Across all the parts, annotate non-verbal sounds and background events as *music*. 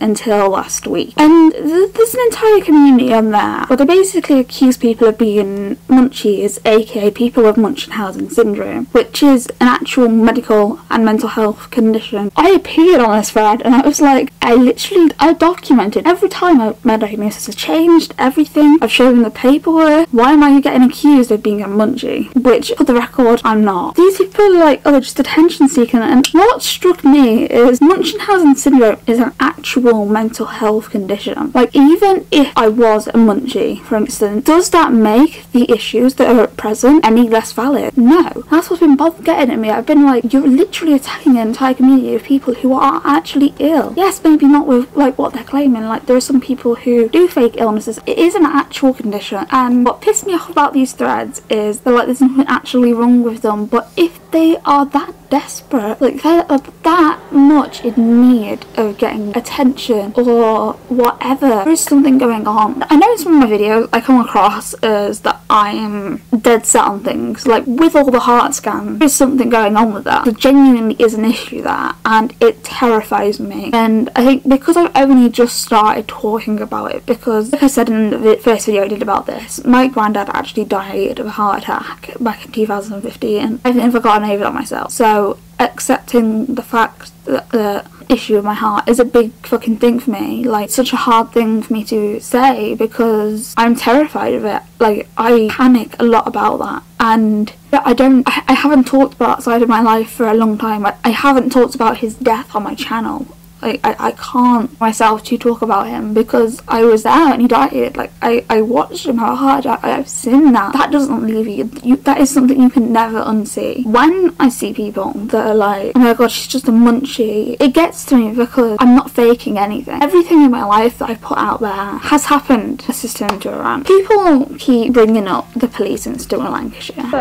until last week. And th- there's an entire community on there where they basically accuse people of being munchies, aka people with Munchausen syndrome, which is an actual medical and mental health condition. I appeared on this thread and I was like, I literally, I documented every time my diagnosis has changed, everything. I've shown the paperwork. Why am I getting accused of being a munchie? Which, for the record, I'm not. These people are like, oh, they're just attention seeking. And what struck me is Munchausen syndrome is an actual mental health condition. Like, even if I was a munchie, for instance, does that make the issues that are at present any less valid? No. That's what's been bothered getting at me. I've been like, you're literally attacking an entire community of people who are actually ill. Yes, maybe not with like what they're claiming. Like, there are some people who do fake illnesses. It is an actual condition. And what pissed me off about these threads is they're like, there's nothing actually wrong with them. But if they are that desperate, like they are that much in need of getting attention or whatever, there is something going on. I know in some of my videos I come across as that I am dead set on things, like with all the heart scans, there's something going on with that. There genuinely is an issue there, and it terrifies me. And I think because I've only just started talking about it, because like I said in the first video I did about this, my granddad actually died of a heart attack back in 2015. I've never gotten over that myself. So accepting the fact that the issue of my heart is a big fucking thing for me. Like such a hard thing for me to say because I'm terrified of it. Like I panic a lot about that and I don't I, I haven't talked about that side of my life for a long time. I, I haven't talked about his death on my channel like I, I can't myself to talk about him because I was there and he died. Like I, I watched him have a heart attack. I've seen that. That doesn't leave you. you. That is something you can never unsee. When I see people that are like, oh my god, she's just a munchie, it gets to me because I'm not faking anything. Everything in my life that I've put out there has happened. This is turned to a rant. People keep bringing up the police incident in Lancashire. So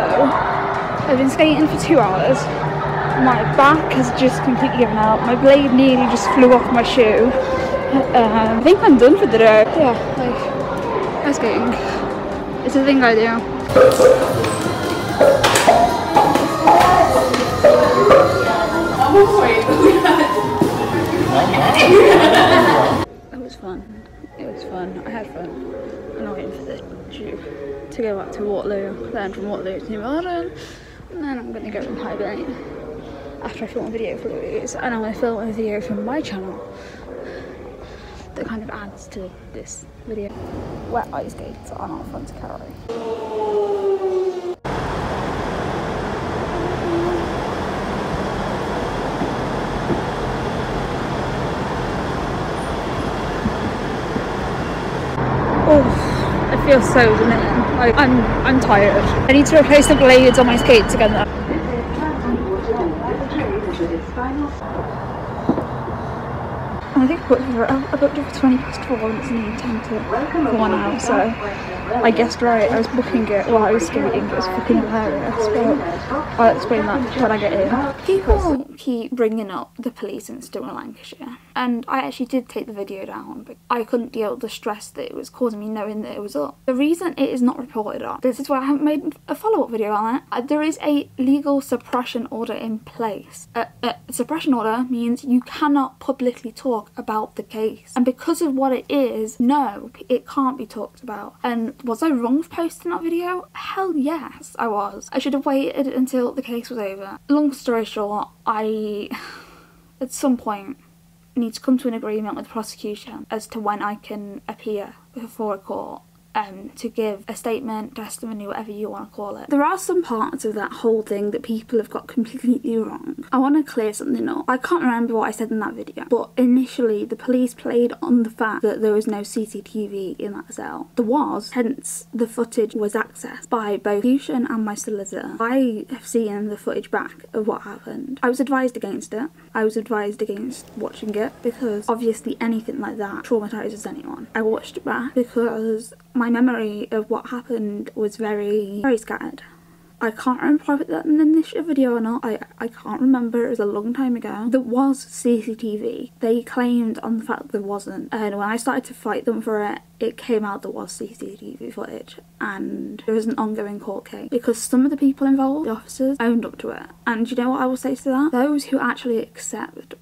I've been skating for two hours my back has just completely given out. My blade nearly just flew off my shoe. Um, I think I'm done for the day. Yeah, like, ice skating. It's a thing I do. it was fun. It was fun. I had fun. I'm not waiting for the tube to go back to Waterloo, then from Waterloo to New Malden, and then I'm going to go from Highgate after I film a video for Louise and I'm going to film a video from my channel that kind of adds to this video. Wet ice skates are not fun to carry. Oh, I feel so. Like I'm, I'm tired. I need to replace the blades on my skates again. Array I booked it for, I booked it for 20 past 4 and it's nearly 10 to 4 now, so I guessed right, I was booking it while I was skating, it was fucking hilarious, but I'll explain that when I get in. People keep bringing up the police incident in Lancashire, and I actually did take the video down, but I couldn't deal with the stress that it was causing me knowing that it was up. The reason it is not reported on, this is why I haven't made a follow-up video on it, uh, there is a legal suppression order in place. A, a suppression order means you cannot publicly talk about the case, and because of what it is, no, it can't be talked about. And was I wrong for posting that video? Hell yes, I was. I should have waited until the case was over. Long story short, I, *sighs* at some point, need to come to an agreement with the prosecution as to when I can appear before a court um, to give a statement, testimony, whatever you want to call it. There are some parts of that whole thing that people have got *laughs* completely wrong. I want to clear something up. I can't remember what I said in that video, but initially the police played on the fact that there was no CCTV in that cell. There was, hence the footage was accessed by both Fusion and my solicitor. I have seen the footage back of what happened. I was advised against it. I was advised against watching it because obviously anything like that traumatizes anyone. I watched it back because my memory of what happened was very, very scattered. I can't remember if that in the initial video or not. I, I can't remember. It was a long time ago. There was CCTV. They claimed on the fact that there wasn't. And when I started to fight them for it, it came out there was CCTV footage. And there was an ongoing court case. Because some of the people involved, the officers, owned up to it. And you know what I will say to that? Those who actually accept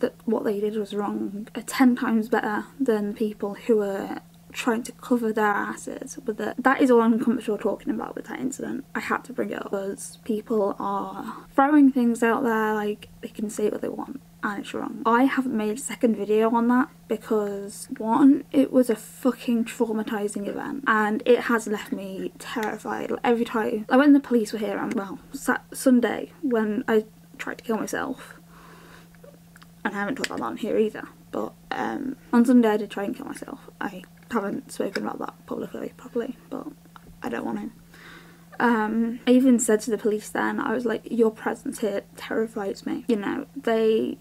that what they did was wrong are 10 times better than people who are trying to cover their asses with it. That is all I'm comfortable talking about with that incident. I had to bring it up because people are throwing things out there like they can say what they want and it's wrong. I haven't made a second video on that because one, it was a fucking traumatizing event and it has left me terrified. Like, every time, like when the police were here, and well, sat Sunday when I tried to kill myself, and I haven't talked about that on here either. But um, on Sunday I did try and kill myself. I haven't spoken about that publicly properly, but I don't want to. Um, I even said to the police then, I was like, your presence here terrifies me. You know, they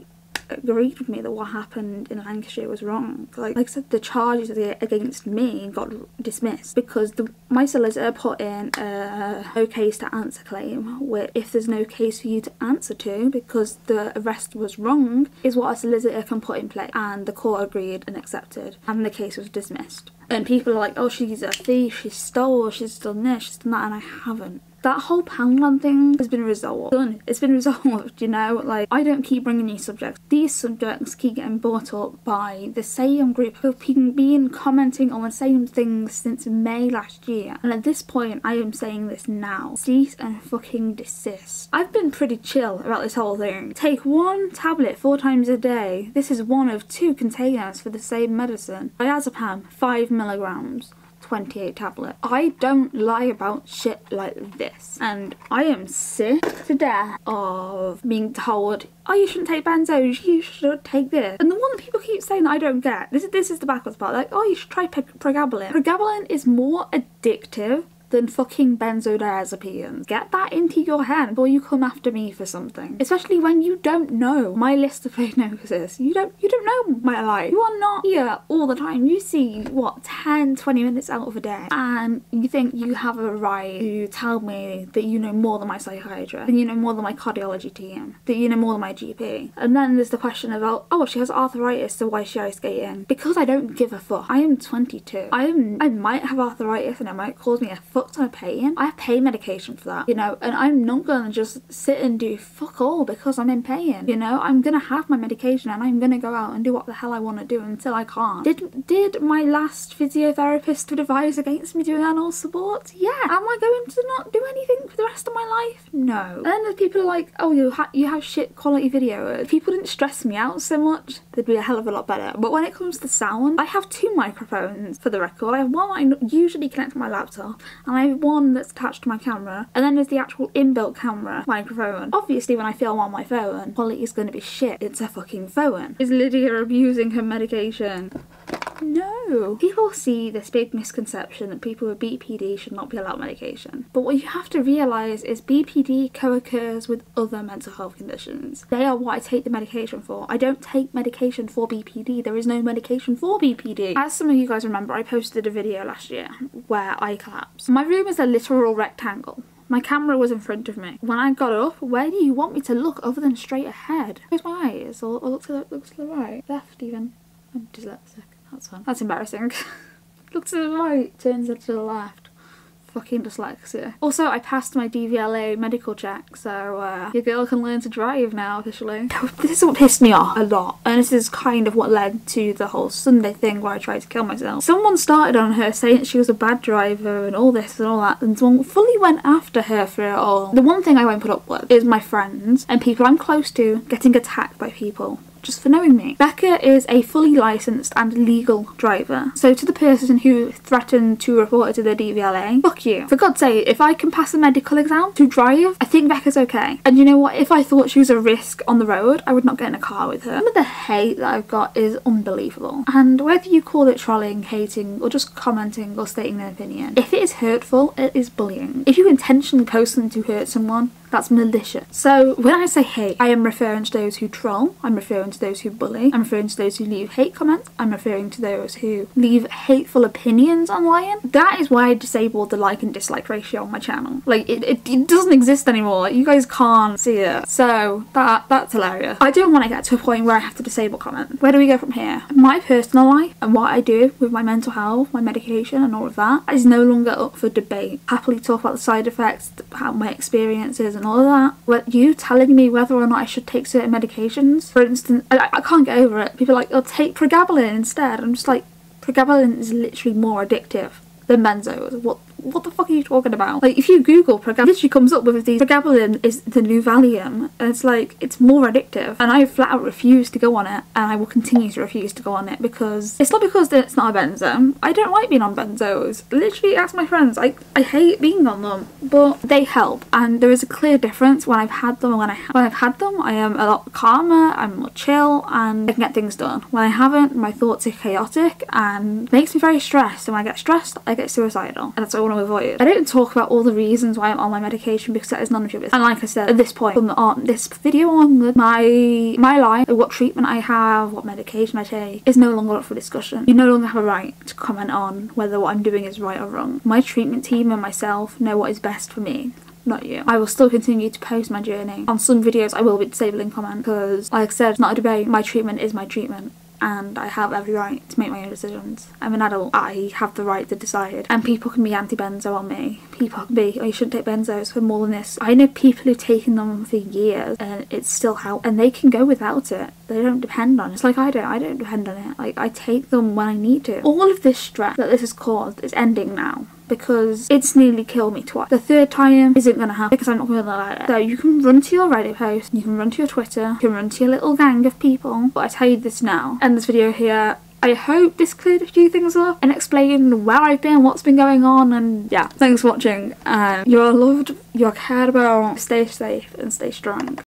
agreed with me that what happened in Lancashire was wrong. Like, like I said, the charges against me got dismissed because the, my solicitor put in a no case to answer claim where if there's no case for you to answer to because the arrest was wrong is what a solicitor can put in place and the court agreed and accepted and the case was dismissed. And people are like, oh, she's a thief, she's stole, she's done this, she's done that, and I haven't that whole Poundland thing has been resolved. Done. It's been *laughs* resolved, you know? Like, I don't keep bringing new subjects. These subjects keep getting brought up by the same group who've been commenting on the same things since May last year. And at this point, I am saying this now. Cease and fucking desist. I've been pretty chill about this whole thing. Take one tablet four times a day. This is one of two containers for the same medicine. Diazepam, 5 milligrams. 28 tablet. I don't lie about shit like this. And I am sick to death of being told, oh, you shouldn't take benzos, you should take this. And the one that people keep saying that I don't get, this is, this is the backwards part, like, oh, you should try pregabalin. Pregabalin is more addictive than fucking benzodiazepines. Get that into your head before you come after me for something. Especially when you don't know my list of *laughs* diagnoses. You don't you don't know my life. You are not here all the time. You see what 10, 20 minutes out of a day and you think you have a right to tell me that you know more than my psychiatrist, and you know more than my cardiology team, that you know more than my GP. And then there's the question about, oh, she has arthritis, so why is she ice skating? Because I don't give a fuck. I am 22. I am I might have arthritis and it might cause me a fuck of pain. I have pain medication for that, you know, and I'm not gonna just sit and do fuck all because I'm in pain, you know. I'm gonna have my medication and I'm gonna go out and do what the hell I want to do until I can't. Did did my last physiotherapist advise against me doing animal support? Yeah. Am I going to not do anything for the rest of my life? No. And then people are like, oh, you ha you have shit quality video. If people didn't stress me out so much, they'd be a hell of a lot better. But when it comes to sound, I have two microphones for the record. I have one I usually connect to my laptop and I have one that's attached to my camera and then there's the actual inbuilt camera microphone. Obviously when I film on my phone, quality is going to be shit. It's a fucking phone. Is Lydia abusing her medication? No. People see this big misconception that people with BPD should not be allowed medication. But what you have to realise is BPD co-occurs with other mental health conditions. They are what I take the medication for. I don't take medication for BPD. There is no medication for BPD. As some of you guys remember, I posted a video last year where I collapsed. My room is a literal rectangle. My camera was in front of me. When I got up, where do you want me to look other than straight ahead? Close my eyes or, or look, to the, look to the right, left even. I'm dyslexic. That's fun. That's embarrassing. *laughs* Look to the right, turns to the left. Fucking dyslexia. Also, I passed my DVLA medical check, so uh, your girl can learn to drive now officially. *laughs* This is what pissed me off a lot, and this is kind of what led to the whole Sunday thing where I tried to kill myself. Someone started on her saying she was a bad driver and all this and all that, and someone fully went after her for it all. The one thing I won't put up with is my friends and people I'm close to getting attacked by people just for knowing me. Becca is a fully licensed and legal driver. So to the person who threatened to report her to the DVLA, fuck you. For God's sake, if I can pass a medical exam to drive, I think Becca's okay. And you know what? If I thought she was a risk on the road, I would not get in a car with her. Some of the hate that I've got is unbelievable. And whether you call it trolling, hating, or just commenting or stating an opinion, if it is hurtful, it is bullying. If you intentionally post something to hurt someone, that's malicious. So when I say hate, I am referring to those who troll, I'm referring to those who bully, I'm referring to those who leave hate comments, I'm referring to those who leave hateful opinions online. That is why I disabled the like and dislike ratio on my channel. Like it, it, it doesn't exist anymore. You guys can't see it. So that that's hilarious. I don't want to get to a point where I have to disable comments. Where do we go from here? My personal life and what I do with my mental health, my medication and all of that is no longer up for debate. Happily talk about the side effects, how my experiences and all of that. You telling me whether or not I should take certain medications, for instance, I, I can't get over it. People are like, "I'll take pregabalin instead." I'm just like, pregabalin is literally more addictive than benzos. What what the fuck are you talking about? Like, if you Google pregabalin, literally comes up with these pregabalin is the new Valium, and it's like it's more addictive. And I flat out refuse to go on it, and I will continue to refuse to go on it because it's not because it's not a benzo. I don't like being on benzos. Literally, ask my friends. I I hate being on them, but they help, and there is a clear difference when I've had them and when I when I've had them. I am a lot calmer. I'm more chill, and I can get things done. When I haven't, my thoughts are chaotic and makes me very stressed. And when I get stressed, I get suicidal, and that's all want to avoid. I don't talk about all the reasons why I'm on my medication because that is none of your business. And like I said, at this point, from on this video on my my life, what treatment I have, what medication I take, is no longer up for discussion. You no longer have a right to comment on whether what I'm doing is right or wrong. My treatment team and myself know what is best for me not you. I will still continue to post my journey. On some videos I will be disabling comment because like I said, it's not a debate. My treatment is my treatment and I have every right to make my own decisions. I'm an adult, I have the right to decide. And people can be anti benzo on me. Be, oh, you shouldn't take benzos for more than this. I know people who've taken them for years and it's still help, and they can go without it. They don't depend on it. It's like I don't, I don't depend on it. Like, I take them when I need to. All of this stress that this has caused is ending now because it's nearly killed me twice. The third time isn't gonna happen because I'm not gonna let it. So you can run to your Reddit post, you can run to your Twitter, you can run to your little gang of people. But I tell you this now, end this video here. I hope this cleared a few things up and explained where I've been, what's been going on, and yeah, thanks for watching. Um, you're loved, you're cared about, stay safe and stay strong.